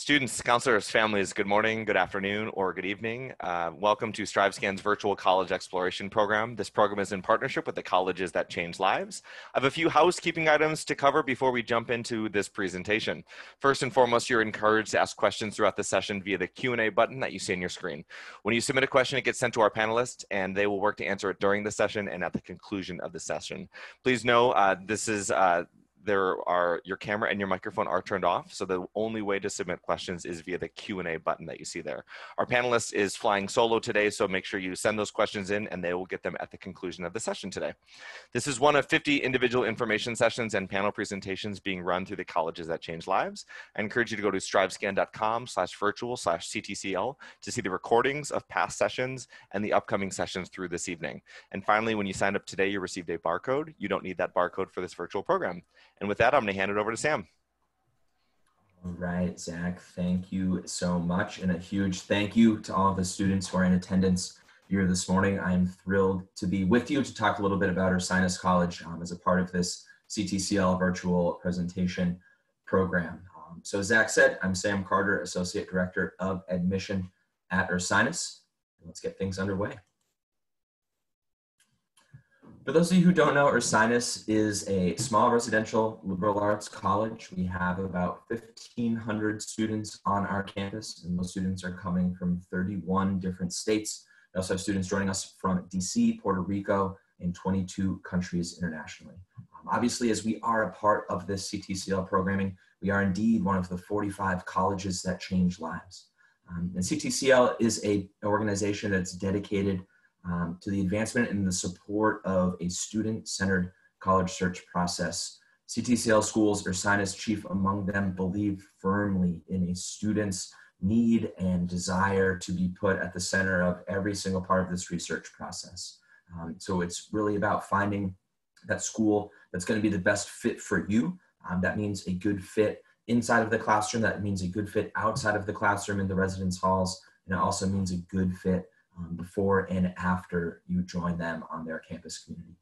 Students, counselors, families, good morning, good afternoon, or good evening. Uh, welcome to StriveScan's virtual college exploration program. This program is in partnership with the colleges that change lives. I have a few housekeeping items to cover before we jump into this presentation. First and foremost, you're encouraged to ask questions throughout the session via the Q&A button that you see on your screen. When you submit a question, it gets sent to our panelists and they will work to answer it during the session and at the conclusion of the session. Please know uh, this is uh, there are your camera and your microphone are turned off. So the only way to submit questions is via the Q&A button that you see there. Our panelist is flying solo today, so make sure you send those questions in and they will get them at the conclusion of the session today. This is one of 50 individual information sessions and panel presentations being run through the colleges that change lives. I encourage you to go to strivescan.com slash virtual slash CTCL to see the recordings of past sessions and the upcoming sessions through this evening. And finally, when you signed up today, you received a barcode. You don't need that barcode for this virtual program. And with that, I'm going to hand it over to Sam. All right, Zach, thank you so much. And a huge thank you to all of the students who are in attendance here this morning. I'm thrilled to be with you to talk a little bit about Ursinus College um, as a part of this CTCL virtual presentation program. Um, so Zach said, I'm Sam Carter, Associate Director of Admission at Ursinus. Let's get things underway. For those of you who don't know, Ursinus is a small residential liberal arts college. We have about 1,500 students on our campus, and those students are coming from 31 different states. We also have students joining us from DC, Puerto Rico, and 22 countries internationally. Um, obviously, as we are a part of this CTCL programming, we are indeed one of the 45 colleges that change lives. Um, and CTCL is a, an organization that's dedicated um, to the advancement and the support of a student-centered college search process. CTCL schools, or Ursinus chief among them, believe firmly in a student's need and desire to be put at the center of every single part of this research process. Um, so it's really about finding that school that's going to be the best fit for you. Um, that means a good fit inside of the classroom. That means a good fit outside of the classroom in the residence halls. And it also means a good fit um, before and after you join them on their campus community.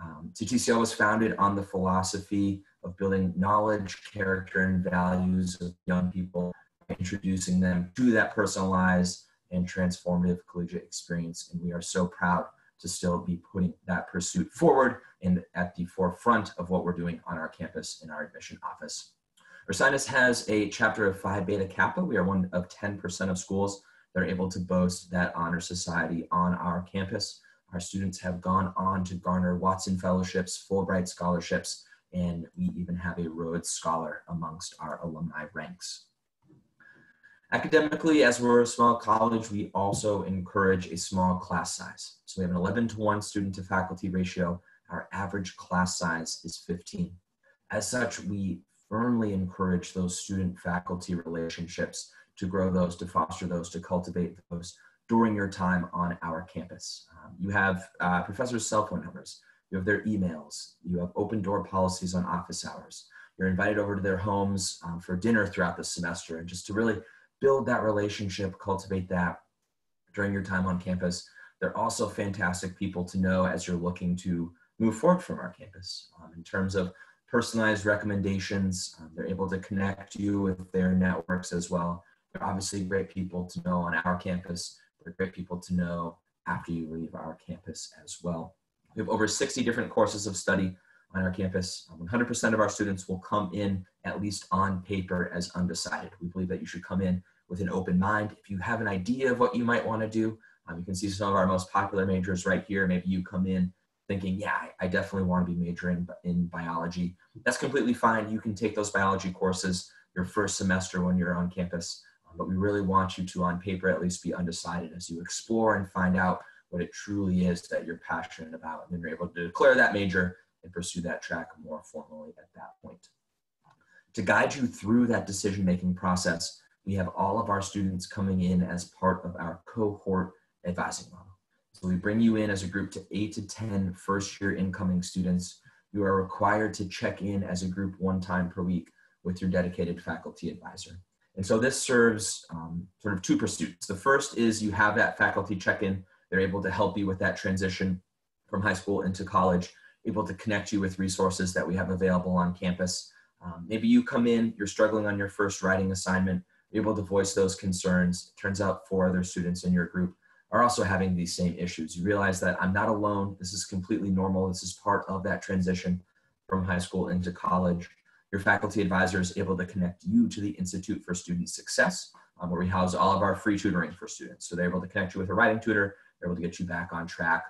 Um, CTCL was founded on the philosophy of building knowledge, character, and values of young people, introducing them to that personalized and transformative collegiate experience. And we are so proud to still be putting that pursuit forward and at the forefront of what we're doing on our campus in our admission office. Ursinus has a chapter of Phi Beta Kappa. We are one of 10% of schools they're able to boast that honor society on our campus. Our students have gone on to garner Watson Fellowships, Fulbright scholarships, and we even have a Rhodes Scholar amongst our alumni ranks. Academically, as we're a small college, we also encourage a small class size. So we have an 11 to 1 student to faculty ratio. Our average class size is 15. As such, we firmly encourage those student faculty relationships to grow those, to foster those, to cultivate those during your time on our campus. Um, you have uh, professors' cell phone numbers, you have their emails, you have open door policies on office hours. You're invited over to their homes um, for dinner throughout the semester and just to really build that relationship, cultivate that during your time on campus. They're also fantastic people to know as you're looking to move forward from our campus um, in terms of personalized recommendations. Um, they're able to connect you with their networks as well. They're obviously great people to know on our campus. They're great people to know after you leave our campus as well. We have over 60 different courses of study on our campus. 100% of our students will come in at least on paper as undecided. We believe that you should come in with an open mind. If you have an idea of what you might want to do, um, you can see some of our most popular majors right here. Maybe you come in thinking, yeah, I, I definitely want to be majoring in biology. That's completely fine. You can take those biology courses your first semester when you're on campus Um, but we really want you to, on paper, at least be undecided as you explore and find out what it truly is that you're passionate about. And then you're able to declare that major and pursue that track more formally at that point. To guide you through that decision making process, we have all of our students coming in as part of our cohort advising model. So we bring you in as a group to eight to 10 first year incoming students. You are required to check in as a group one time per week with your dedicated faculty advisor. And so this serves um, sort of two pursuits. The first is you have that faculty check-in. They're able to help you with that transition from high school into college, able to connect you with resources that we have available on campus. Um, maybe you come in, you're struggling on your first writing assignment. able to voice those concerns. It Turns out four other students in your group are also having these same issues. You realize that I'm not alone. This is completely normal. This is part of that transition from high school into college. Your faculty advisor is able to connect you to the Institute for Student Success, um, where we house all of our free tutoring for students. So they're able to connect you with a writing tutor, they're able to get you back on track,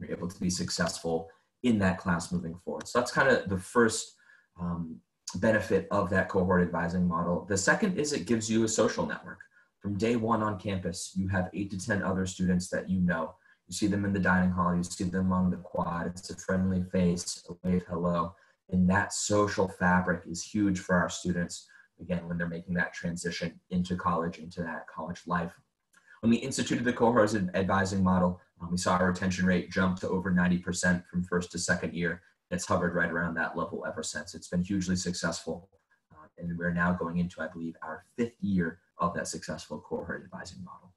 you're able to be successful in that class moving forward. So that's kind of the first um, benefit of that cohort advising model. The second is it gives you a social network. From day one on campus, you have eight to 10 other students that you know. You see them in the dining hall, you see them on the quad, it's a friendly face, a wave hello. And that social fabric is huge for our students, again, when they're making that transition into college, into that college life. When we instituted the cohort advising model, um, we saw our retention rate jump to over 90% from first to second year. It's hovered right around that level ever since. It's been hugely successful. Uh, and we're now going into, I believe, our fifth year of that successful cohort advising model.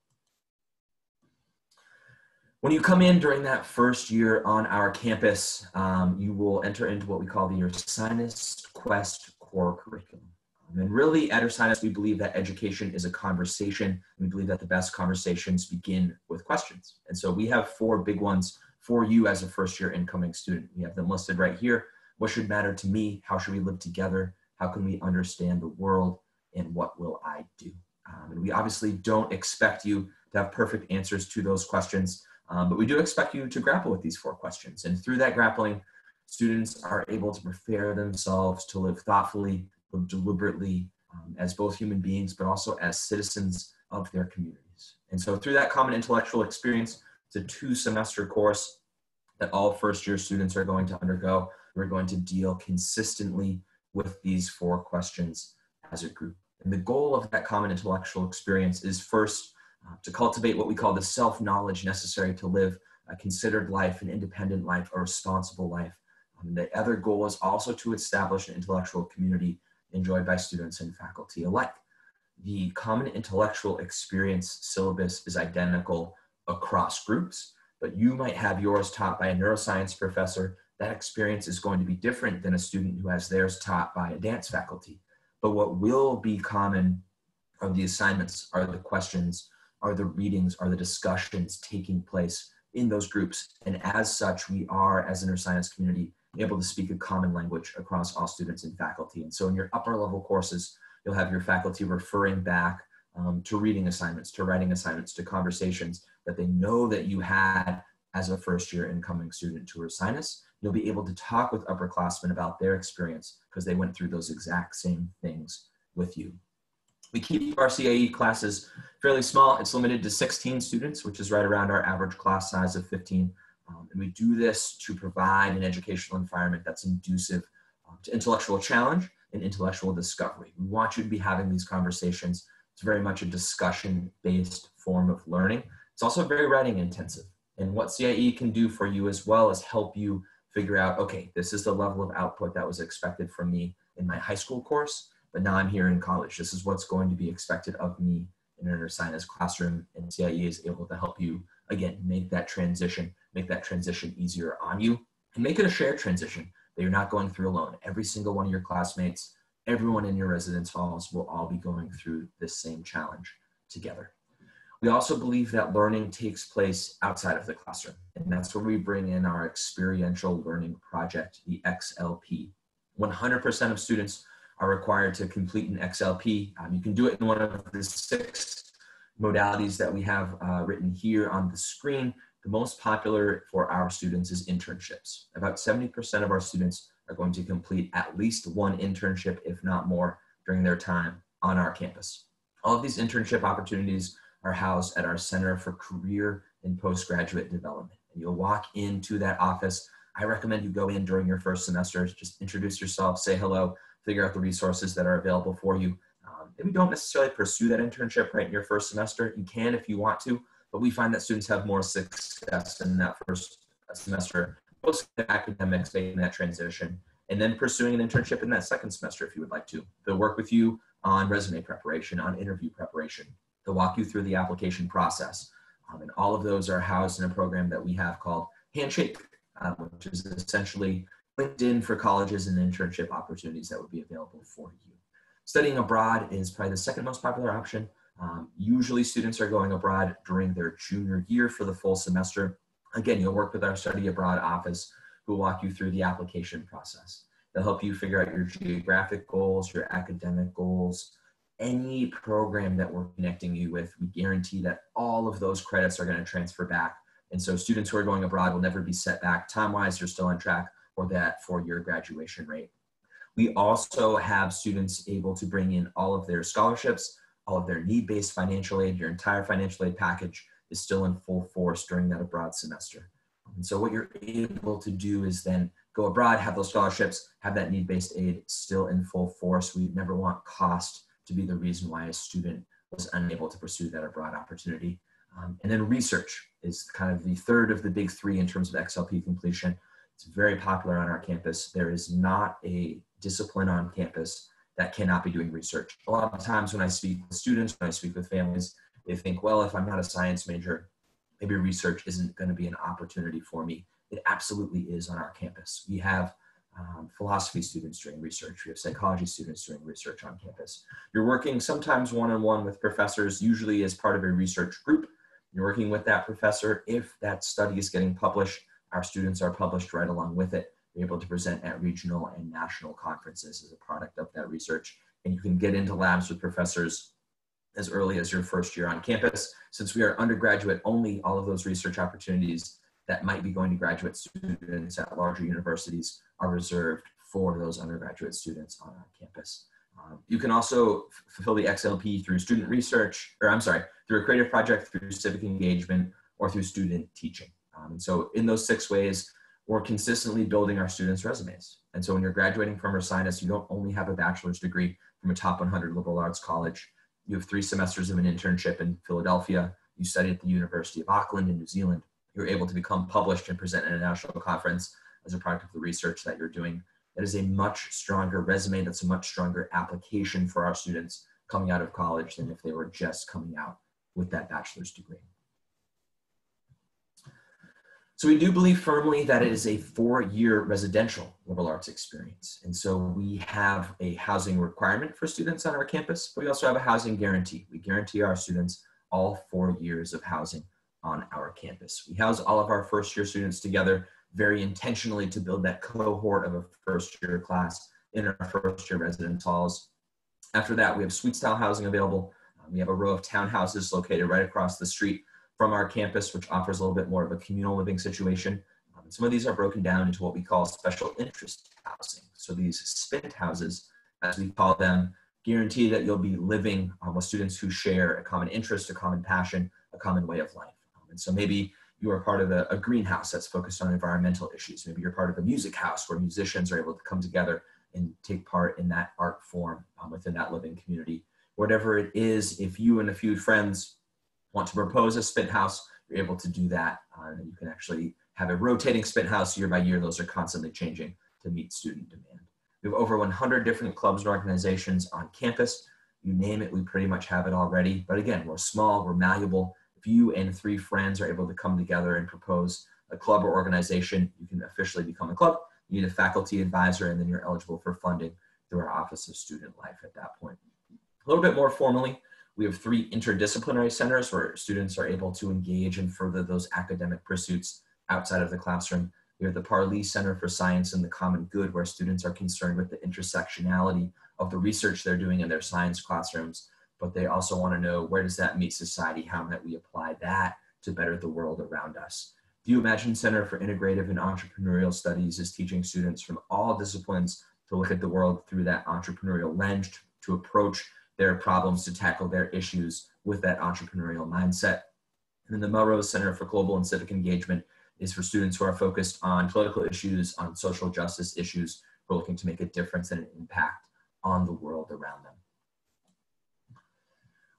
When you come in during that first year on our campus, um, you will enter into what we call the Ursinus Quest core curriculum. And really, at Ursinus, we believe that education is a conversation. We believe that the best conversations begin with questions. And so we have four big ones for you as a first year incoming student. We have them listed right here. What should matter to me? How should we live together? How can we understand the world? And what will I do? Um, and we obviously don't expect you to have perfect answers to those questions, um, but we do expect you to grapple with these four questions. And through that grappling, students are able to prepare themselves to live thoughtfully, live deliberately um, as both human beings, but also as citizens of their communities. And so through that common intellectual experience, it's a two semester course that all first year students are going to undergo. We're going to deal consistently with these four questions as a group. And the goal of that common intellectual experience is first uh, to cultivate what we call the self knowledge necessary to live a considered life, an independent life, a responsible life. Um, the other goal is also to establish an intellectual community enjoyed by students and faculty alike. The common intellectual experience syllabus is identical across groups, but you might have yours taught by a neuroscience professor. That experience is going to be different than a student who has theirs taught by a dance faculty. But what will be common of the assignments, are the questions, are the readings, are the discussions taking place in those groups. And as such, we are, as an Ursinus community, able to speak a common language across all students and faculty. And so in your upper level courses, you'll have your faculty referring back um, to reading assignments, to writing assignments, to conversations that they know that you had as a first year incoming student to Ursinus. You'll be able to talk with upperclassmen about their experience because they went through those exact same things with you. We keep our CIE classes fairly small. It's limited to 16 students, which is right around our average class size of 15 um, and we do this to provide an educational environment that's conducive um, to intellectual challenge and intellectual discovery. We want you to be having these conversations. It's very much a discussion based form of learning. It's also very writing intensive. And what CIE can do for you as well is help you figure out okay, this is the level of output that was expected from me in my high school course, but now I'm here in college. This is what's going to be expected of me in an Ursinus classroom. And CIE is able to help you, again, make that transition make that transition easier on you and make it a shared transition that you're not going through alone. Every single one of your classmates, everyone in your residence halls will all be going through this same challenge together. We also believe that learning takes place outside of the classroom, and that's where we bring in our experiential learning project, the XLP. 100% of students are required to complete an XLP. Um, you can do it in one of the six modalities that we have uh, written here on the screen. The most popular for our students is internships. About 70% of our students are going to complete at least one internship, if not more, during their time on our campus. All of these internship opportunities are housed at our Center for Career and Postgraduate Development. And you'll walk into that office. I recommend you go in during your first semester, just introduce yourself, say hello, figure out the resources that are available for you. Um, maybe don't necessarily pursue that internship right in your first semester. You can if you want to, but we find that students have more success in that first semester, post academics making that transition, and then pursuing an internship in that second semester if you would like to. They'll work with you on resume preparation, on interview preparation. They'll walk you through the application process. Um, and all of those are housed in a program that we have called Handshake, uh, which is essentially LinkedIn for colleges and internship opportunities that would be available for you. Studying abroad is probably the second most popular option. Um, usually students are going abroad during their junior year for the full semester. Again, you'll work with our study abroad office who will walk you through the application process. They'll help you figure out your geographic goals, your academic goals, any program that we're connecting you with, we guarantee that all of those credits are going to transfer back. And so students who are going abroad will never be set back time-wise, you're still on track for that four-year graduation rate. We also have students able to bring in all of their scholarships, all of their need-based financial aid, your entire financial aid package is still in full force during that abroad semester. And so what you're able to do is then go abroad, have those scholarships, have that need-based aid still in full force. We never want cost to be the reason why a student was unable to pursue that abroad opportunity. Um, and then research is kind of the third of the big three in terms of XLP completion. It's very popular on our campus. There is not a discipline on campus that cannot be doing research. A lot of times when I speak with students, when I speak with families, they think, well, if I'm not a science major, maybe research isn't going to be an opportunity for me. It absolutely is on our campus. We have um, philosophy students doing research. We have psychology students doing research on campus. You're working sometimes one-on-one with professors, usually as part of a research group. You're working with that professor. If that study is getting published, our students are published right along with it. They're able to present at regional and national conferences as a product of that research. And you can get into labs with professors as early as your first year on campus. Since we are undergraduate only, all of those research opportunities that might be going to graduate students at larger universities are reserved for those undergraduate students on our campus. Um, you can also fulfill the XLP through student research, or I'm sorry, through a creative project, through civic engagement, or through student teaching. Um, and so in those six ways, we're consistently building our students' resumes. And so when you're graduating from Ursinus, you don't only have a bachelor's degree from a top 100 liberal arts college. You have three semesters of an internship in Philadelphia. You study at the University of Auckland in New Zealand. You're able to become published and present at a national conference as a product of the research that you're doing. That is a much stronger resume. That's a much stronger application for our students coming out of college than if they were just coming out with that bachelor's degree. So we do believe firmly that it is a four-year residential liberal arts experience. And so we have a housing requirement for students on our campus, but we also have a housing guarantee. We guarantee our students all four years of housing on our campus. We house all of our first year students together very intentionally to build that cohort of a first year class in our first year residence halls. After that, we have suite style housing available. We have a row of townhouses located right across the street from our campus, which offers a little bit more of a communal living situation. Um, some of these are broken down into what we call special interest housing. So these spint houses, as we call them, guarantee that you'll be living um, with students who share a common interest, a common passion, a common way of life. Um, and so maybe you are part of a, a, greenhouse that's focused on environmental issues. Maybe you're part of a music house where musicians are able to come together and take part in that art form um, within that living community. Whatever it is, if you and a few friends want to propose a spint house, you're able to do that. Uh, and you can actually have a rotating spint house year by year. Those are constantly changing to meet student demand. We have over 100 different clubs and organizations on campus. You name it, we pretty much have it already. But again, we're small, we're malleable, if you and three friends are able to come together and propose a club or organization, you can officially become a club. You need a faculty advisor, and then you're eligible for funding through our Office of Student Life at that point. A little bit more formally, we have three interdisciplinary centers where students are able to engage and further those academic pursuits outside of the classroom. We have the Parlee Center for Science and the Common Good, where students are concerned with the intersectionality of the research they're doing in their science classrooms but they also want to know where does that meet society? How might we apply that to better the world around us? The Imagine Center for Integrative and Entrepreneurial Studies is teaching students from all disciplines to look at the world through that entrepreneurial lens, to approach their problems, to tackle their issues with that entrepreneurial mindset. And then the Melrose Center for Global and Civic Engagement is for students who are focused on political issues, on social justice issues, who are looking to make a difference and an impact on the world around them.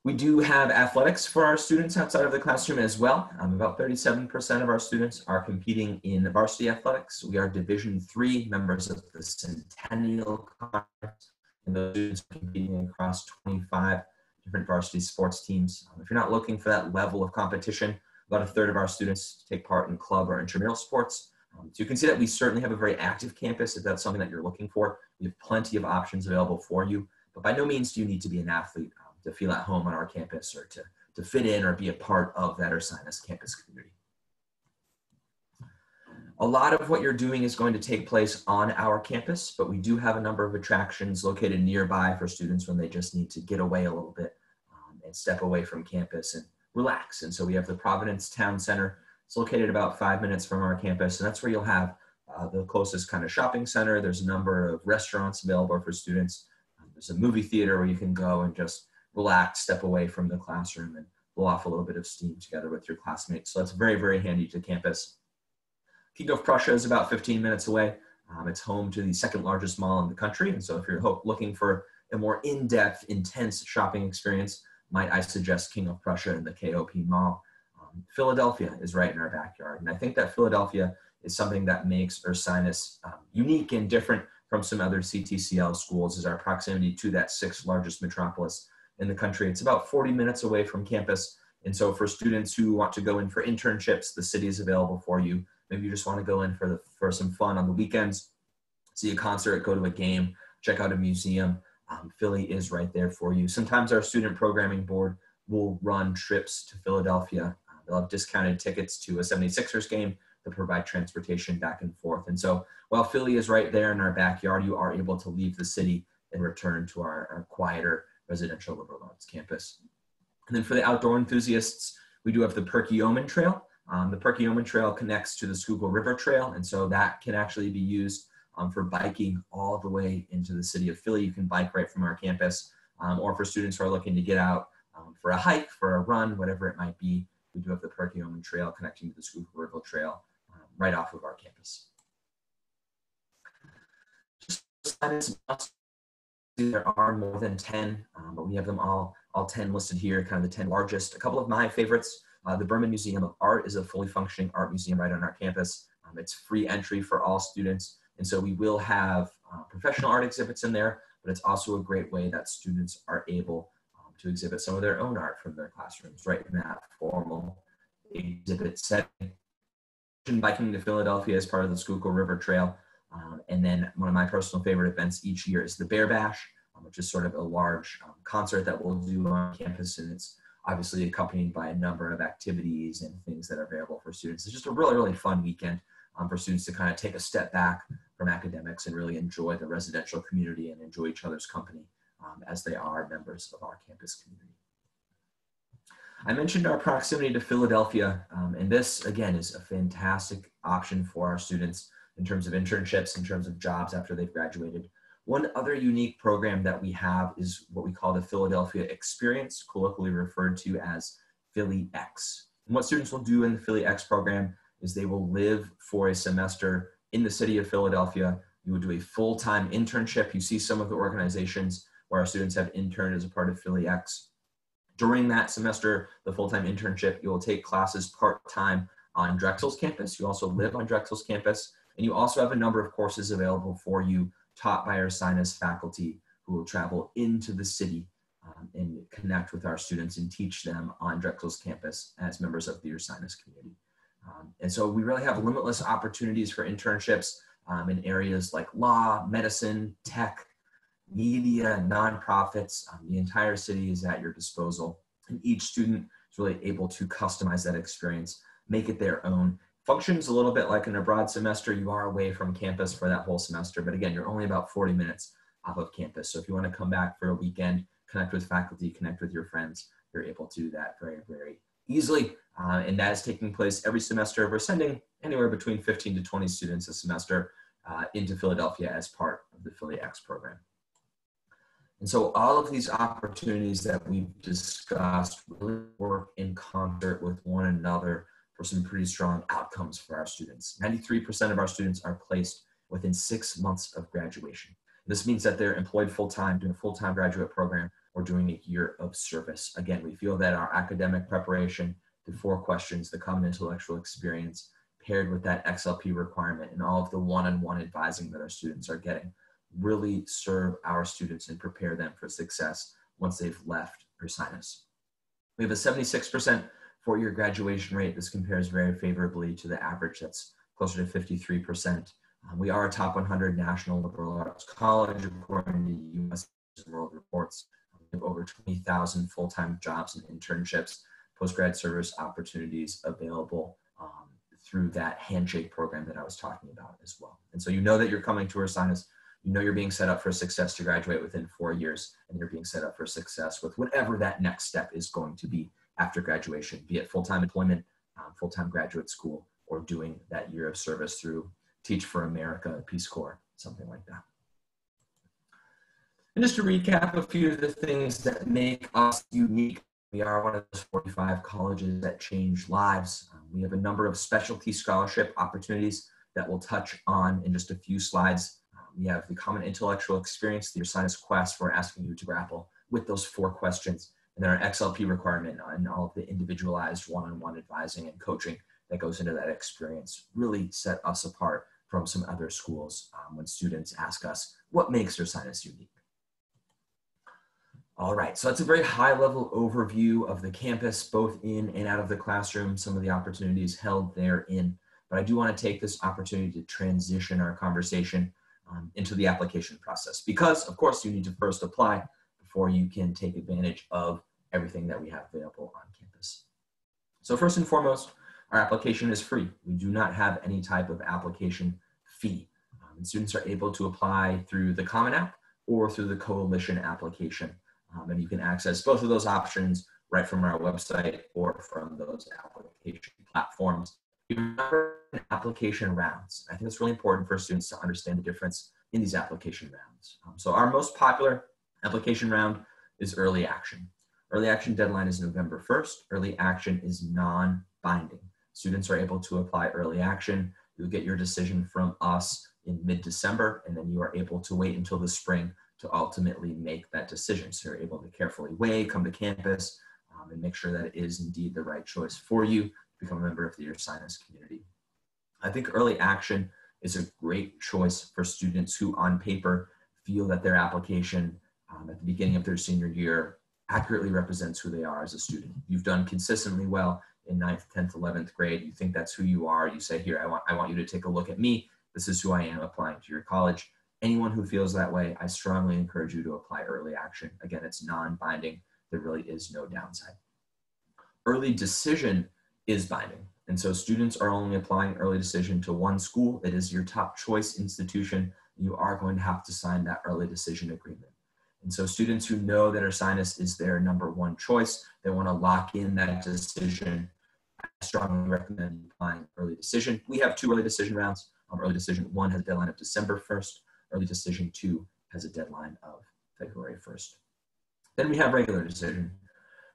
We do have athletics for our students outside of the classroom as well. Um, about 37% of our students are competing in varsity athletics. We are Division three members of the Centennial Conference, and those students are competing across 25 different varsity sports teams. Um, if you're not looking for that level of competition, about a third of our students take part in club or intramural sports. Um, so you can see that we certainly have a very active campus if that's something that you're looking for. We have plenty of options available for you. But by no means do you need to be an athlete um, to feel at home on our campus or to, to fit in or be a part of that Ursinus campus community. A lot of what you're doing is going to take place on our campus, but we do have a number of attractions located nearby for students when they just need to get away a little bit um, and step away from campus and relax. And so we have the Providence Town Center. It's located about five minutes from our campus, and that's where you'll have uh, the closest kind of shopping center. There's a number of restaurants available for students. Um, there's a movie theater where you can go and just relax, step away from the classroom, and blow off a little bit of steam together with your classmates. So that's very, very handy to campus. King of Prussia is about 15 minutes away. Um, it's home to the second largest mall in the country. And so if you're looking for a more in-depth, intense shopping experience, might I suggest King of Prussia and the KOP Mall. Um, Philadelphia is right in our backyard. And I think that Philadelphia is something that makes Ursinus um, unique and different from some other CTCL schools is our proximity to that sixth largest metropolis in the country. It's about 40 minutes away from campus. And so for students who want to go in for internships, the city is available for you. Maybe you just want to go in for, the, for some fun on the weekends, see a concert, go to a game, check out a museum. Um, Philly is right there for you. Sometimes our student programming board will run trips to Philadelphia. Uh, they'll have discounted tickets to a 76ers game to provide transportation back and forth. And so while Philly is right there in our backyard, you are able to leave the city and return to our, our quieter residential liberal arts campus. And then for the outdoor enthusiasts, we do have the Perkiomen Trail. Um, the Perkiomen Trail connects to the Schuylkill River Trail, and so that can actually be used um, for biking all the way into the city of Philly. You can bike right from our campus, um, or for students who are looking to get out um, for a hike, for a run, whatever it might be, we do have the Perkiomen Trail connecting to the Schuylkill River Trail um, right off of our campus. there are more than 10, um, but we have them all, all 10 listed here, kind of the 10 largest. A couple of my favorites uh, the Berman Museum of Art is a fully functioning art museum right on our campus. Um, it's free entry for all students. And so we will have uh, professional art exhibits in there, but it's also a great way that students are able um, to exhibit some of their own art from their classrooms right in that formal exhibit setting. Biking to Philadelphia as part of the Schuylkill River Trail. Um, and then one of my personal favorite events each year is the Bear Bash, um, which is sort of a large um, concert that we'll do on campus. And it's obviously accompanied by a number of activities and things that are available for students. It's just a really, really fun weekend um, for students to kind of take a step back from academics and really enjoy the residential community and enjoy each other's company um, as they are members of our campus community. I mentioned our proximity to Philadelphia, um, and this again is a fantastic option for our students in terms of internships, in terms of jobs after they've graduated. One other unique program that we have is what we call the Philadelphia Experience, colloquially referred to as Philly X. And what students will do in the Philly X program is they will live for a semester in the city of Philadelphia. You will do a full-time internship. You see some of the organizations where our students have interned as a part of Philly X. During that semester, the full-time internship, you will take classes part-time on Drexel's campus. You also live on Drexel's campus, and you also have a number of courses available for you taught by Ursinus faculty who will travel into the city um, and connect with our students and teach them on Drexel's campus as members of the Ursinus community. Um, and so we really have limitless opportunities for internships um, in areas like law, medicine, tech, media, nonprofits. Um, the entire city is at your disposal. And each student is really able to customize that experience, make it their own, functions a little bit like in a broad semester. You are away from campus for that whole semester, but again, you're only about 40 minutes off of campus. So if you want to come back for a weekend, connect with faculty, connect with your friends, you're able to do that very, very easily. Uh, and that is taking place every semester. We're sending anywhere between 15 to 20 students a semester uh, into Philadelphia as part of the Philly X program. And so all of these opportunities that we've discussed really work in concert with one another for some pretty strong outcomes for our students. 93% of our students are placed within six months of graduation. This means that they're employed full-time, doing a full-time graduate program, or doing a year of service. Again, we feel that our academic preparation, the four questions, the common intellectual experience, paired with that XLP requirement and all of the one-on-one advising that our students are getting, really serve our students and prepare them for success once they've left Ursinus. We have a 76% four-year graduation rate, this compares very favorably to the average that's closer to 53%. Um, we are a top 100 national liberal arts college according to the U.S. World Reports. We have over 20,000 full-time jobs and internships, postgrad service opportunities available um, through that handshake program that I was talking about as well. And so you know that you're coming to Ursinus, you know you're being set up for success to graduate within four years, and you're being set up for success with whatever that next step is going to be after graduation, be it full-time employment, um, full-time graduate school, or doing that year of service through Teach for America, Peace Corps, something like that. And just to recap a few of the things that make us unique, we are one of those 45 colleges that change lives. Um, we have a number of specialty scholarship opportunities that we'll touch on in just a few slides. Um, we have the common intellectual experience, the Ursinus Quest, we're asking you to grapple with those four questions. And then our XLP requirement and all of the individualized one-on-one advising and coaching that goes into that experience really set us apart from some other schools um, when students ask us, what makes Ursinus unique? All right, so that's a very high level overview of the campus, both in and out of the classroom, some of the opportunities held therein. But I do want to take this opportunity to transition our conversation um, into the application process because, of course, you need to first apply before you can take advantage of everything that we have available on campus. So first and foremost, our application is free. We do not have any type of application fee. Um, students are able to apply through the Common App or through the Coalition application. Um, and you can access both of those options right from our website or from those application platforms. Remember application rounds. I think it's really important for students to understand the difference in these application rounds. Um, so our most popular application round is early action. Early action deadline is November 1st. Early action is non-binding. Students are able to apply early action. You'll get your decision from us in mid-December, and then you are able to wait until the spring to ultimately make that decision. So you're able to carefully weigh, come to campus, um, and make sure that it is indeed the right choice for you to become a member of the Ursinus community. I think early action is a great choice for students who on paper feel that their application um, at the beginning of their senior year accurately represents who they are as a student. You've done consistently well in 9th, 10th, 11th grade. You think that's who you are. You say, here, I want, I want you to take a look at me. This is who I am applying to your college anyone who feels that way, I strongly encourage you to apply early action. Again, it's non-binding. There really is no downside. Early decision is binding. And so students are only applying early decision to one school. It is your top choice institution. You are going to have to sign that early decision agreement. And so students who know that Ursinus is their number one choice, they want to lock in that decision. I strongly recommend applying early decision. We have two early decision rounds. Um, early decision one has a deadline of December 1st early decision two has a deadline of February 1st. Then we have regular decision.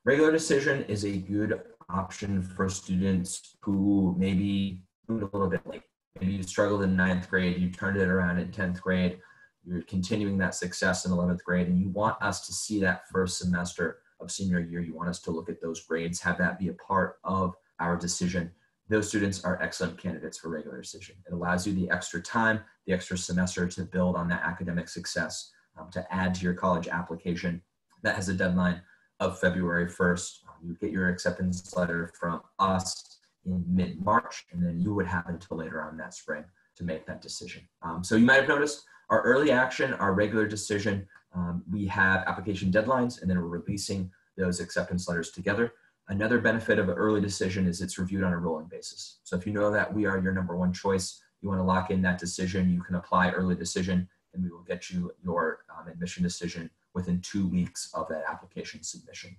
Regular decision is a good option for students who maybe moved a little bit late. Maybe you struggled in ninth grade, you turned it around in 10th grade, you're continuing that success in 11th grade, and you want us to see that first semester of senior year. You want us to look at those grades, have that be a part of our decision those students are excellent candidates for regular decision. It allows you the extra time, the extra semester to build on that academic success, um, to add to your college application. That has a deadline of February 1st. Um, you get your acceptance letter from us in mid-March, and then you would have until later on that spring to make that decision. Um, so you might have noticed our early action, our regular decision, um, we have application deadlines, and then we're releasing those acceptance letters together. Another benefit of an early decision is it's reviewed on a rolling basis. So if you know that we are your number one choice, you want to lock in that decision, you can apply early decision and we will get you your um, admission decision within two weeks of that application submission.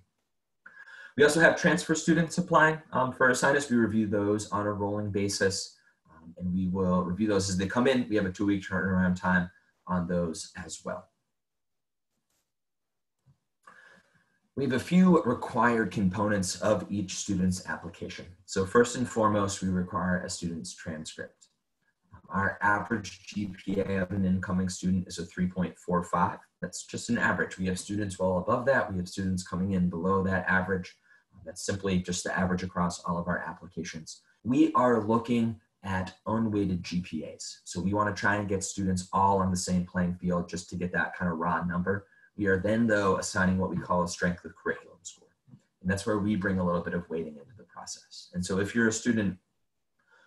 We also have transfer students applying um, for Ursinus. We review those on a rolling basis um, and we will review those as they come in. We have a two week turnaround time on those as well. We have a few required components of each student's application. So first and foremost, we require a student's transcript. Our average GPA of an incoming student is a 3.45. That's just an average. We have students well above that. We have students coming in below that average. That's simply just the average across all of our applications. We are looking at unweighted GPAs. So we want to try and get students all on the same playing field just to get that kind of raw number. We are then, though, assigning what we call a strength of curriculum score. And that's where we bring a little bit of weighting into the process. And so if you're a student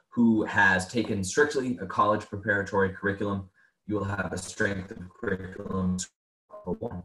who has taken strictly a college preparatory curriculum, you will have a strength of curriculum score one.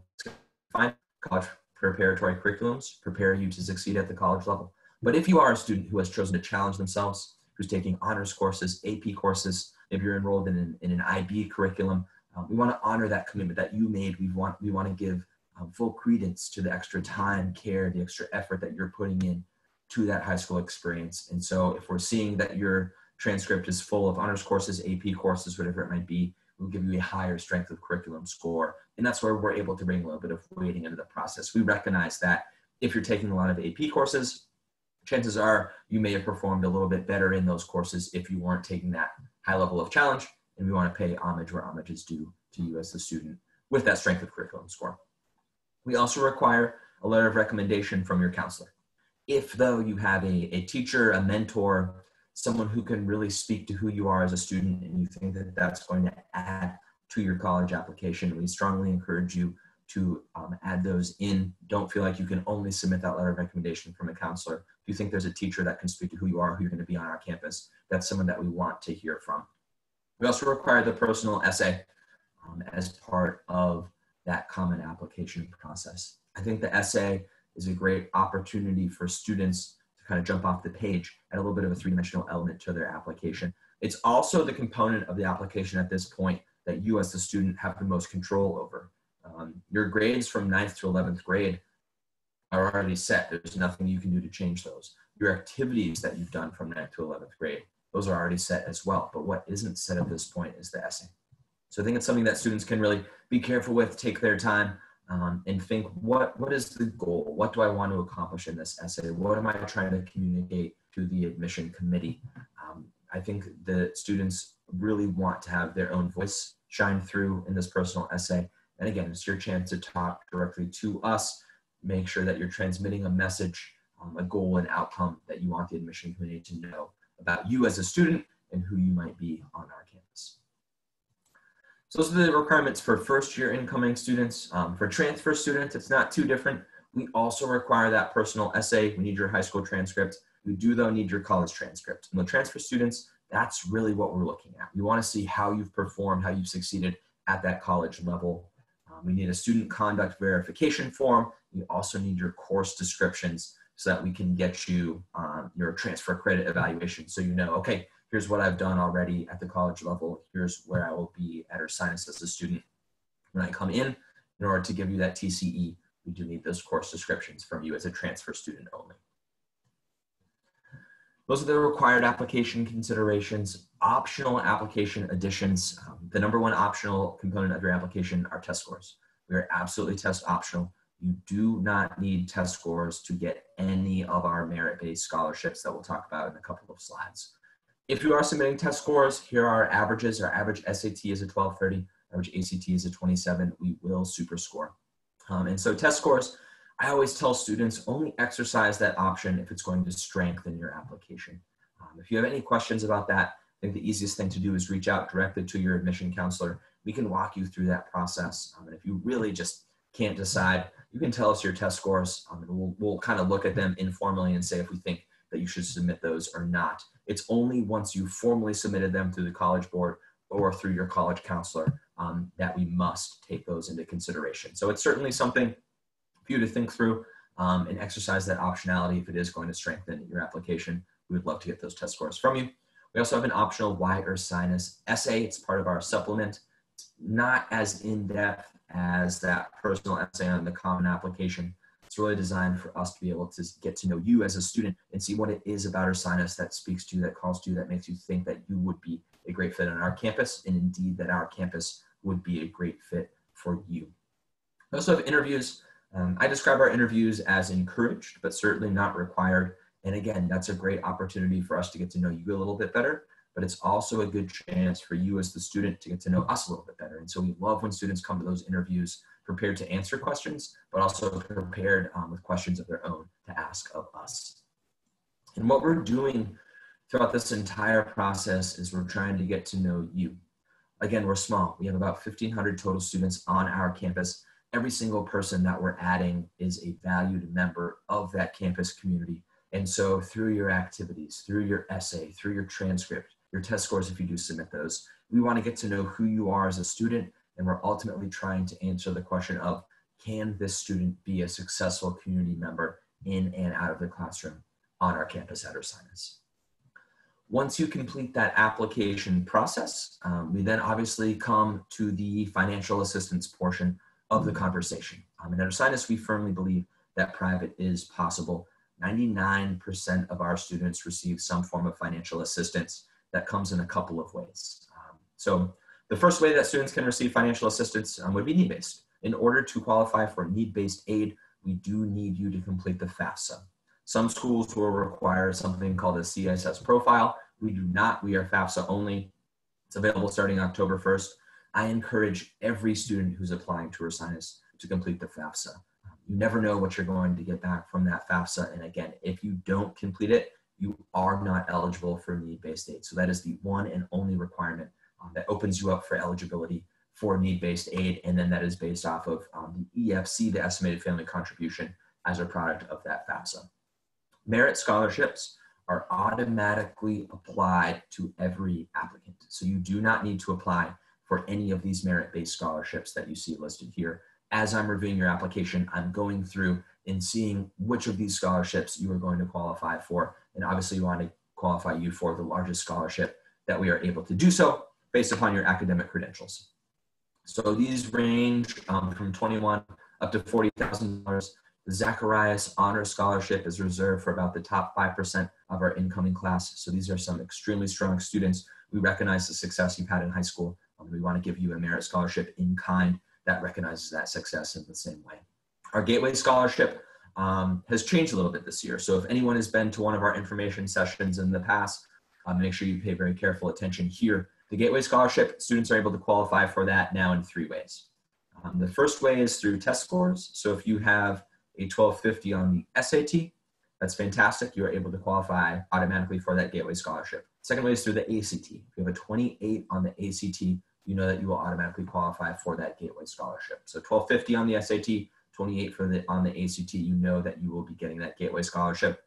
Fine. College preparatory curriculums prepare you to succeed at the college level. But if you are a student who has chosen to challenge themselves, who's taking honors courses, AP courses, if you're enrolled in an, in an IB curriculum, um, we want to honor that commitment that you made. We want, we want to give um, full credence to the extra time, care, the extra effort that you're putting in to that high school experience. And so if we're seeing that your transcript is full of honors courses, AP courses, whatever it might be, we'll give you a higher strength of curriculum score. And that's where we're able to bring a little bit of weighting into the process. We recognize that if you're taking a lot of AP courses, chances are you may have performed a little bit better in those courses if you weren't taking that high level of challenge. And we want to pay homage where homage is due to you as the student with that strength of curriculum score. We also require a letter of recommendation from your counselor. If, though, you have a, a teacher, a mentor, someone who can really speak to who you are as a student, and you think that that's going to add to your college application, we strongly encourage you to um, add those in. Don't feel like you can only submit that letter of recommendation from a counselor. If you think there's a teacher that can speak to who you are, who you're going to be on our campus, that's someone that we want to hear from. We also require the personal essay um, as part of that common application process. I think the essay is a great opportunity for students to kind of jump off the page, add a little bit of a three-dimensional element to their application. It's also the component of the application at this point that you as the student have the most control over. Um, your grades from 9th to 11th grade are already set. There's nothing you can do to change those. Your activities that you've done from 9th to 11th grade, those are already set as well. But what isn't set at this point is the essay. So I think it's something that students can really be careful with, take their time, um, and think what what is the goal? What do I want to accomplish in this essay? What am I trying to communicate to the admission committee? Um, I think the students really want to have their own voice shine through in this personal essay. And again, it's your chance to talk directly to us. Make sure that you're transmitting a message, um, a goal, and outcome that you want the admission committee to know about you as a student and who you might be on our campus. So those are the requirements for first year incoming students. Um, for transfer students, it's not too different. We also require that personal essay. We need your high school transcript. We do though need your college transcript. And the transfer students, that's really what we're looking at. We wanna see how you've performed, how you've succeeded at that college level. Um, we need a student conduct verification form. We also need your course descriptions so that we can get you um, your transfer credit evaluation. So you know, okay, here's what I've done already at the college level. Here's where I will be at Ursinus as a student when I come in. In order to give you that TCE, we do need those course descriptions from you as a transfer student only. Those are the required application considerations. Optional application additions. Um, the number one optional component of your application are test scores. We are absolutely test optional. You do not need test scores to get any of our merit-based scholarships that we'll talk about in a couple of slides. If you are submitting test scores, here are our averages. Our average SAT is a 1230, average ACT is a 27. We will super score. Um, and so test scores, I always tell students only exercise that option if it's going to strengthen your application. Um, if you have any questions about that, I think the easiest thing to do is reach out directly to your admission counselor. We can walk you through that process. Um, and if you really just can't decide, you can tell us your test scores. Um, and we'll, we'll kind of look at them informally and say if we think that you should submit those or not. It's only once you formally submitted them through the college board or through your college counselor um, that we must take those into consideration. So it's certainly something for you to think through um, and exercise that optionality if it is going to strengthen your application. We would love to get those test scores from you. We also have an optional Y Ursinus essay. It's part of our supplement. It's not as in-depth as that personal essay on the common application, it's really designed for us to be able to get to know you as a student and see what it is about our Ursinus that speaks to you, that calls to you, that makes you think that you would be a great fit on our campus, and indeed that our campus would be a great fit for you. We also have interviews. Um, I describe our interviews as encouraged, but certainly not required. And again, that's a great opportunity for us to get to know you a little bit better, but it's also a good chance for you as the student to get to know us a little bit better. And so we love when students come to those interviews prepared to answer questions, but also prepared um, with questions of their own to ask of us. And what we're doing throughout this entire process is we're trying to get to know you. Again, we're small. We have about 1,500 total students on our campus. Every single person that we're adding is a valued member of that campus community. And so through your activities, through your essay, through your transcript, your test scores, if you do submit those, we want to get to know who you are as a student and we're ultimately trying to answer the question of can this student be a successful community member in and out of the classroom on our campus at Ursinus. Once you complete that application process, um, we then obviously come to the financial assistance portion of the conversation. Um, and at Ursinus, we firmly believe that private is possible. 99% of our students receive some form of financial assistance that comes in a couple of ways. Um, so the first way that students can receive financial assistance um, would be need-based. In order to qualify for need-based aid, we do need you to complete the FAFSA. Some schools will require something called a CSS profile. We do not, we are FAFSA only. It's available starting October 1st. I encourage every student who's applying to Ursinus to complete the FAFSA. You never know what you're going to get back from that FAFSA. And again, if you don't complete it, you are not eligible for need-based aid. So that is the one and only requirement um, that opens you up for eligibility for need-based aid. And then that is based off of um, the EFC, the estimated family contribution, as a product of that FAFSA. Merit scholarships are automatically applied to every applicant. So you do not need to apply for any of these merit-based scholarships that you see listed here. As I'm reviewing your application, I'm going through and seeing which of these scholarships you are going to qualify for. And obviously we want to qualify you for the largest scholarship that we are able to do so based upon your academic credentials. So these range um, from 21 up to $40,000. The Zacharias Honor Scholarship is reserved for about the top 5% of our incoming class. So these are some extremely strong students. We recognize the success you've had in high school. Um, we want to give you a merit scholarship in kind that recognizes that success in the same way. Our Gateway Scholarship um, has changed a little bit this year. So if anyone has been to one of our information sessions in the past, um, make sure you pay very careful attention here. The Gateway Scholarship, students are able to qualify for that now in three ways. Um, the first way is through test scores. So if you have a 1250 on the SAT, that's fantastic. You are able to qualify automatically for that Gateway Scholarship. Second way is through the ACT. If you have a 28 on the ACT, you know that you will automatically qualify for that Gateway Scholarship. So 1250 on the SAT, 28 for the on the ACT, you know that you will be getting that Gateway Scholarship.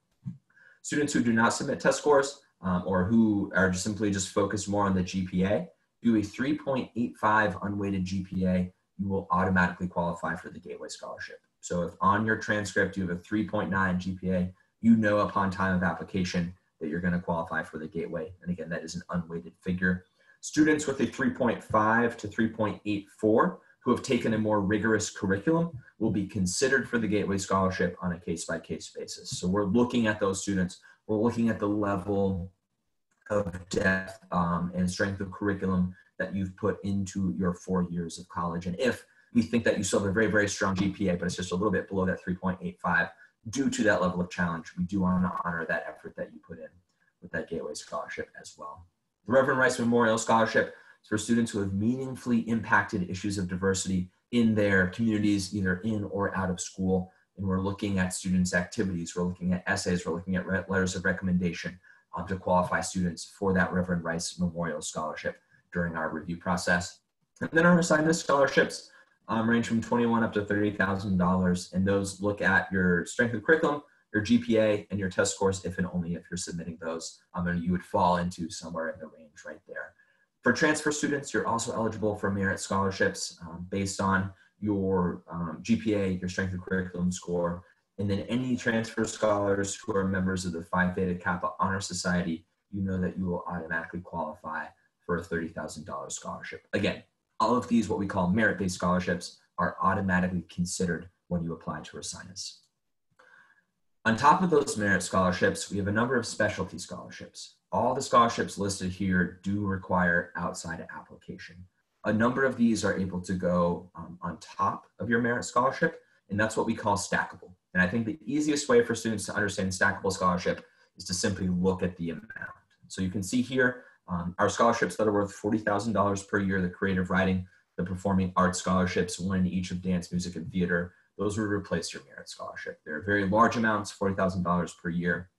Students who do not submit test scores um, or who are just simply just focused more on the GPA, do a 3.85 unweighted GPA, you will automatically qualify for the Gateway Scholarship. So if on your transcript you have a 3.9 GPA, you know upon time of application that you're going to qualify for the Gateway. And again, that is an unweighted figure. Students with a 3.5 to 3.84 who have taken a more rigorous curriculum will be considered for the Gateway Scholarship on a case by case basis. So we're looking at those students, we're looking at the level of depth um, and strength of curriculum that you've put into your four years of college. And if we think that you still have a very, very strong GPA, but it's just a little bit below that 3.85 due to that level of challenge, we do want to honor that effort that you put in with that Gateway Scholarship as well. The Reverend Rice Memorial Scholarship for students who have meaningfully impacted issues of diversity in their communities, either in or out of school. And we're looking at students' activities, we're looking at essays, we're looking at letters of recommendation um, to qualify students for that Reverend Rice Memorial Scholarship during our review process. And then our assignment scholarships um, range from 21 up to $30,000. And those look at your strength of curriculum, your GPA and your test scores if and only if you're submitting those. Um, and you would fall into somewhere in the range right there. For transfer students, you're also eligible for merit scholarships um, based on your um, GPA, your strength of curriculum score, and then any transfer scholars who are members of the Phi Theta Kappa Honor Society, you know that you will automatically qualify for a $30,000 scholarship. Again, all of these, what we call merit-based scholarships, are automatically considered when you apply to Ursinus. On top of those merit scholarships, we have a number of specialty scholarships. All the scholarships listed here do require outside application. A number of these are able to go um, on top of your merit scholarship, and that's what we call stackable. And I think the easiest way for students to understand stackable scholarship is to simply look at the amount. So you can see here um, our scholarships that are worth $40,000 per year, the creative writing, the performing arts scholarships, one in each of dance, music, and theater, those would replace your merit scholarship. They're very large amounts, $40,000 per year,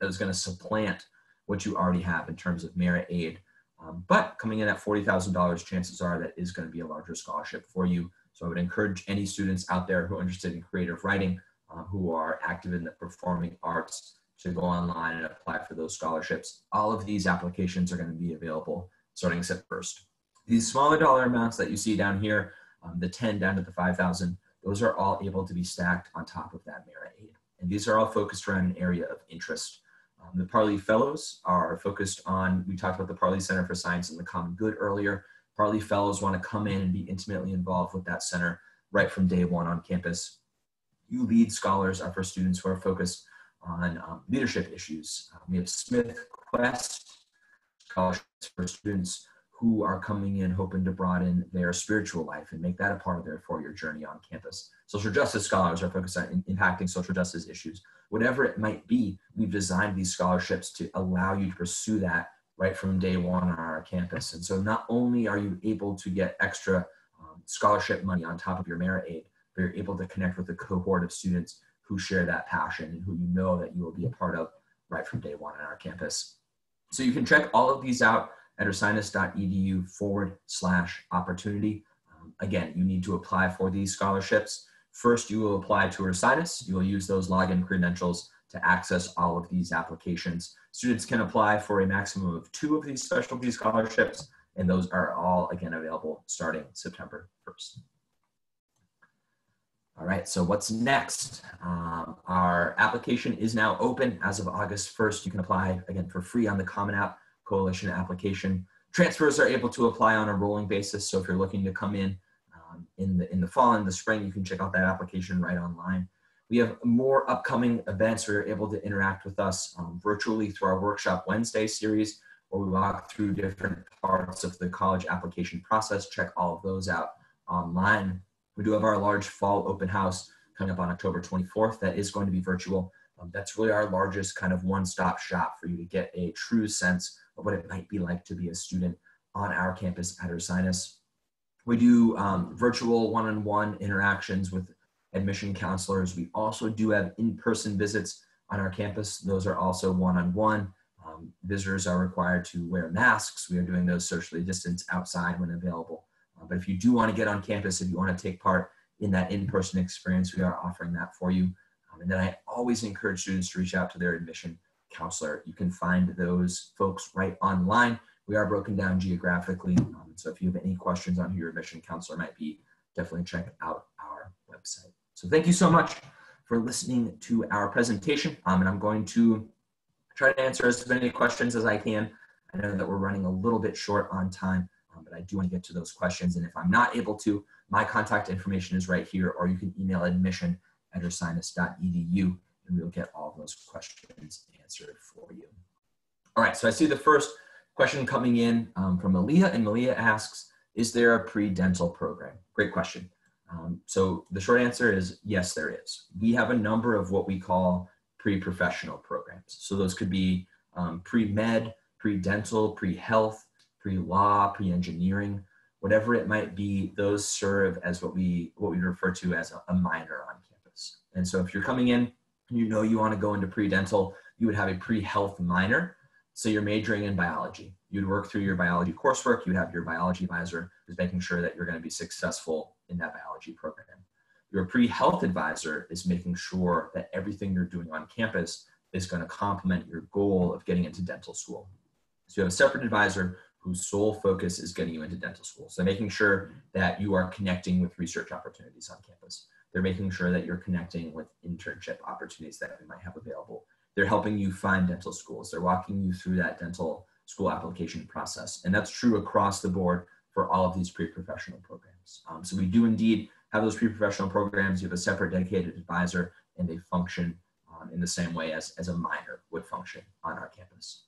that is going to supplant what you already have in terms of merit aid. Um, but coming in at $40,000, chances are that is going to be a larger scholarship for you. So I would encourage any students out there who are interested in creative writing, uh, who are active in the performing arts, to go online and apply for those scholarships. All of these applications are going to be available starting September 1st. These smaller dollar amounts that you see down here, um, the 10 down to the 5,000, those are all able to be stacked on top of that merit aid. And these are all focused around an area of interest. Um, the Parlee Fellows are focused on, we talked about the Parlee Center for Science and the Common Good earlier. Parlee Fellows want to come in and be intimately involved with that center right from day one on campus. U Lead scholars are for students who are focused on um, leadership issues. Um, we have Smith Quest scholarships for students who are coming in hoping to broaden their spiritual life and make that a part of their four-year journey on campus. Social justice scholars are focused on in impacting social justice issues. Whatever it might be, we've designed these scholarships to allow you to pursue that right from day one on our campus. And so not only are you able to get extra um, scholarship money on top of your merit aid, but you're able to connect with a cohort of students who share that passion and who you know that you will be a part of right from day one on our campus. So you can check all of these out at ursinus.edu forward slash opportunity. Um, again, you need to apply for these scholarships. First, you will apply to Ursinus. You will use those login credentials to access all of these applications. Students can apply for a maximum of two of these specialty scholarships, and those are all, again, available starting September 1st. All right, so what's next? Um, our application is now open as of August 1st. You can apply, again, for free on the Common App Coalition application. Transfers are able to apply on a rolling basis. So if you're looking to come in um, in, the, in the fall and the spring, you can check out that application right online. We have more upcoming events where you're able to interact with us um, virtually through our Workshop Wednesday series, where we walk through different parts of the college application process. Check all of those out online. We do have our large fall open house coming up on October 24th. That is going to be virtual. Um, that's really our largest kind of one-stop shop for you to get a true sense of what it might be like to be a student on our campus at Ursinus. We do um, virtual one-on-one interactions with admission counselors. We also do have in-person visits on our campus. Those are also one-on-one. Um, visitors are required to wear masks. We are doing those socially distanced outside when available. Uh, but if you do want to get on campus, if you want to take part in that in-person experience, we are offering that for you. Um, and then I always encourage students to reach out to their admission counselor. You can find those folks right online. We are broken down geographically. Um, so if you have any questions on who your admission counselor might be, definitely check out our website. So thank you so much for listening to our presentation. Um, and I'm going to try to answer as many questions as I can. I know that we're running a little bit short on time, um, but I do want to get to those questions. And if I'm not able to, my contact information is right here, or you can email admission at ursinus.edu and we'll get all those questions answered for you. All right, so I see the first question coming in um, from Malia, and Malia asks, is there a pre-dental program? Great question. Um, so the short answer is yes, there is. We have a number of what we call pre-professional programs. So those could be um, pre-med, pre-dental, pre-health, pre-law, pre-engineering, whatever it might be, those serve as what we, what we refer to as a, a minor on campus. And so if you're coming in you know you want to go into pre-dental, you would have a pre-health minor. So you're majoring in biology. You'd work through your biology coursework. You'd have your biology advisor who's making sure that you're going to be successful in that biology program. Your pre-health advisor is making sure that everything you're doing on campus is going to complement your goal of getting into dental school. So you have a separate advisor whose sole focus is getting you into dental school. So making sure that you are connecting with research opportunities on campus. They're making sure that you're connecting with internship opportunities that we might have available. They're helping you find dental schools. They're walking you through that dental school application process. And that's true across the board for all of these pre-professional programs. Um, so we do indeed have those pre-professional programs. You have a separate dedicated advisor and they function um, in the same way as, as a minor would function on our campus.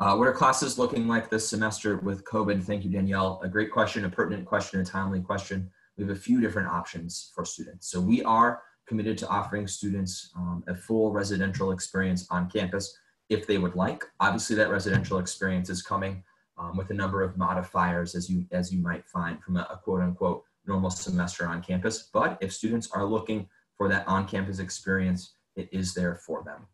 Uh, what are classes looking like this semester with COVID? Thank you, Danielle. A great question, a pertinent question, a timely question we have a few different options for students. So we are committed to offering students um, a full residential experience on campus if they would like. Obviously that residential experience is coming um, with a number of modifiers as you, as you might find from a, a quote unquote normal semester on campus. But if students are looking for that on-campus experience, it is there for them.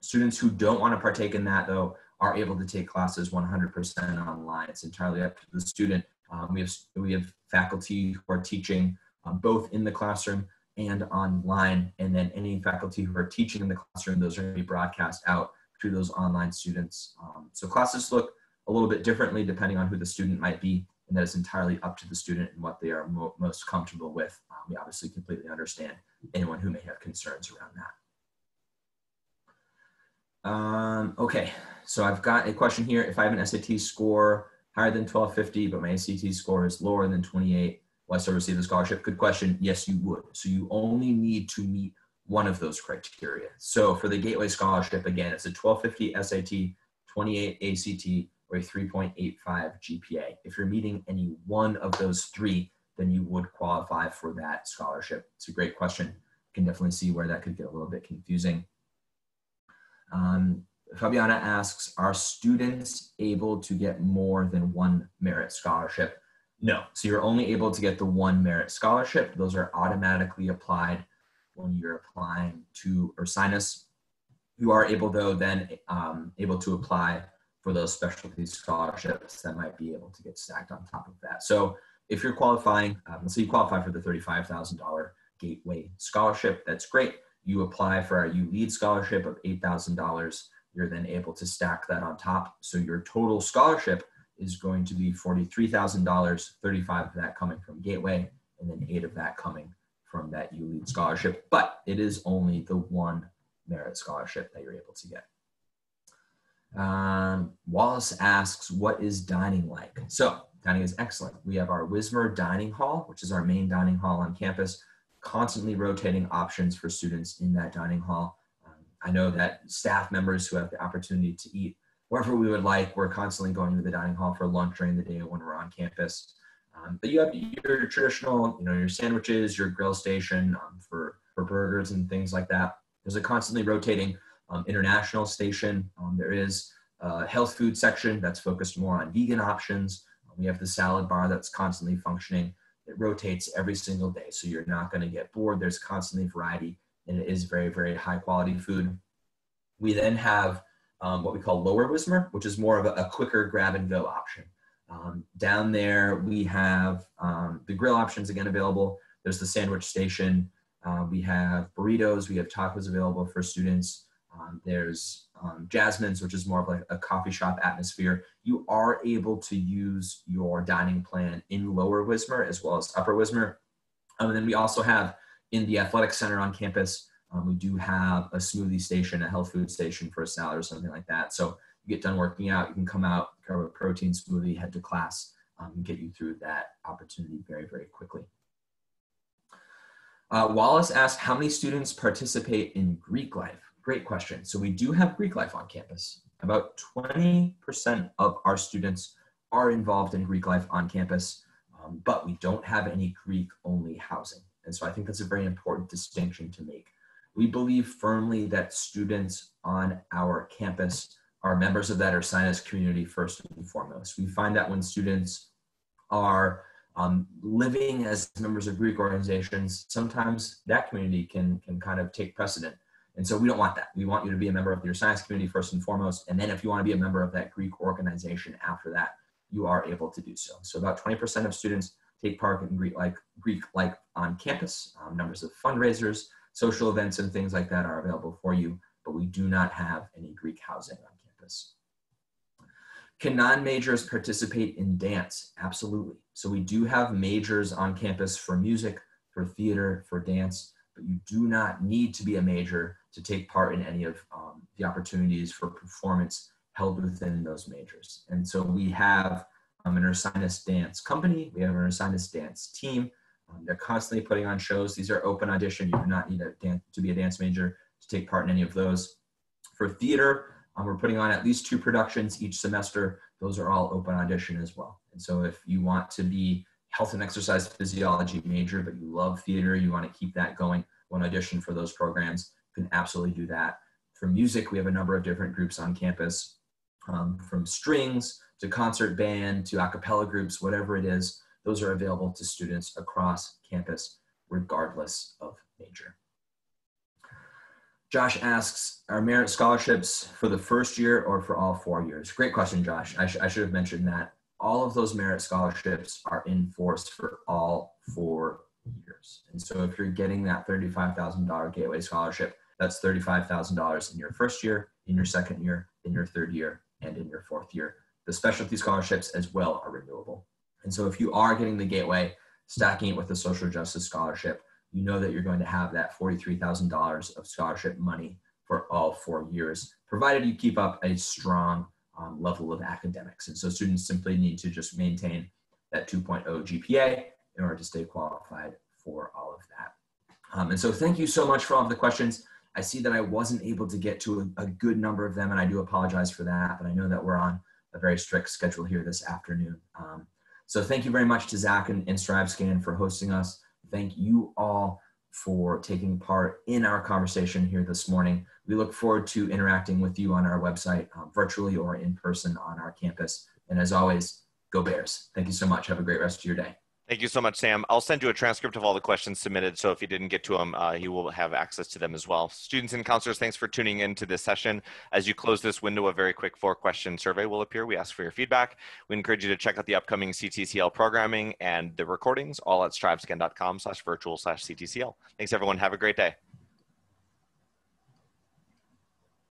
Students who don't want to partake in that though are able to take classes 100% online. It's entirely up to the student um, we have we have faculty who are teaching um, both in the classroom and online, and then any faculty who are teaching in the classroom, those are going to be broadcast out to those online students. Um, so classes look a little bit differently depending on who the student might be, and that is entirely up to the student and what they are mo most comfortable with. Um, we obviously completely understand anyone who may have concerns around that. Um, okay, so I've got a question here. If I have an SAT score higher than 1250, but my ACT score is lower than 28, will I still receive the scholarship? Good question. Yes, you would. So you only need to meet one of those criteria. So for the Gateway Scholarship, again, it's a 1250 SAT, 28 ACT, or a 3.85 GPA. If you're meeting any one of those three, then you would qualify for that scholarship. It's a great question. I can definitely see where that could get a little bit confusing. Um, Fabiana asks, are students able to get more than one merit scholarship? No, so you're only able to get the one merit scholarship. Those are automatically applied when you're applying to Ursinus. You are able though then um, able to apply for those specialty scholarships that might be able to get stacked on top of that. So if you're qualifying, um, say you qualify for the $35,000 Gateway Scholarship, that's great. You apply for our U Lead Scholarship of $8,000. You're then able to stack that on top. So your total scholarship is going to be $43,000, 35 of that coming from Gateway, and then eight of that coming from that U Lead Scholarship. But it is only the one merit scholarship that you're able to get. Um, Wallace asks, what is dining like? So dining is excellent. We have our Wismer Dining Hall, which is our main dining hall on campus, constantly rotating options for students in that dining hall. I know that staff members who have the opportunity to eat wherever we would like, we're constantly going to the dining hall for lunch during the day when we're on campus. Um, but you have your traditional, you know, your sandwiches, your grill station um, for, for burgers and things like that. There's a constantly rotating um, international station. Um, there is a health food section that's focused more on vegan options. We have the salad bar that's constantly functioning. It rotates every single day, so you're not going to get bored. There's constantly variety, and it is very, very high quality food. We then have um, what we call lower Wismer, which is more of a, a quicker grab and go option. Um, down there, we have um, the grill options again available. There's the sandwich station. Uh, we have burritos. We have tacos available for students. Um, there's um, Jazzman's, which is more of like a coffee shop atmosphere. You are able to use your dining plan in Lower Wismer as well as Upper Wismer. Um, and then we also have in the athletic center on campus, um, we do have a smoothie station, a health food station for a salad or something like that. So you get done working out, you can come out, grab a protein smoothie, head to class, um, get you through that opportunity very, very quickly. Uh, Wallace asked, how many students participate in Greek life? Great question. So we do have Greek life on campus. About 20% of our students are involved in Greek life on campus, um, but we don't have any Greek only housing. And so I think that's a very important distinction to make. We believe firmly that students on our campus are members of that Ursinus community first and foremost. We find that when students are um, living as members of Greek organizations, sometimes that community can, can kind of take precedent and so we don't want that. We want you to be a member of Ursinus community first and foremost. And then if you want to be a member of that Greek organization after that, you are able to do so. So about 20% of students take part in Greek like Greek like on campus. Um, numbers of fundraisers, social events, and things like that are available for you, but we do not have any Greek housing on campus. Can non-majors participate in dance? Absolutely. So we do have majors on campus for music, for theater, for dance, but you do not need to be a major to take part in any of um, the opportunities for performance held within those majors. And so we have um, an Ursinus dance company, we have an Ursinus dance team. Um, they're constantly putting on shows. These are open audition. You do not need a dance, to be a dance major to take part in any of those. For theater, um, we're putting on at least two productions each semester. Those are all open audition as well. And so if you want to be health and exercise physiology major, but you love theater, you want to keep that going, to audition for those programs, you can absolutely do that. For music, we have a number of different groups on campus, um, from strings to concert band to a cappella groups, whatever it is, those are available to students across campus, regardless of major. Josh asks, are merit scholarships for the first year or for all four years? Great question, Josh. I, sh I should have mentioned that. All of those merit scholarships are in force for all four years. And so if you're getting that $35,000 Gateway Scholarship, that's $35,000 in your first year, in your second year, in your third year, and in your fourth year. The specialty scholarships as well are renewable. And so if you are getting the Gateway, stacking it with a social justice scholarship, you know that you're going to have that $43,000 of scholarship money for all four years, provided you keep up a strong um, level of academics. And so students simply need to just maintain that 2.0 GPA in order to stay qualified for all of that. Um, and so thank you so much for all of the questions. I see that I wasn't able to get to a, a, good number of them, and I do apologize for that, but I know that we're on a very strict schedule here this afternoon. Um, so thank you very much to Zach and, and StriveScan for hosting us. Thank you all for taking part in our conversation here this morning. We look forward to interacting with you on our website, um, virtually or in person on our campus. And as always, go Bears. Thank you so much. Have a great rest of your day. Thank you so much, Sam. I'll send you a transcript of all the questions submitted. So if you didn't get to them, uh, you will have access to them as well. Students and counselors, thanks for tuning in to this session. As you close this window, a very quick four question survey will appear. We ask for your feedback. We encourage you to check out the upcoming CTCL programming and the recordings all at strivescan.com slash virtual slash CTCL. Thanks everyone. Have a great day.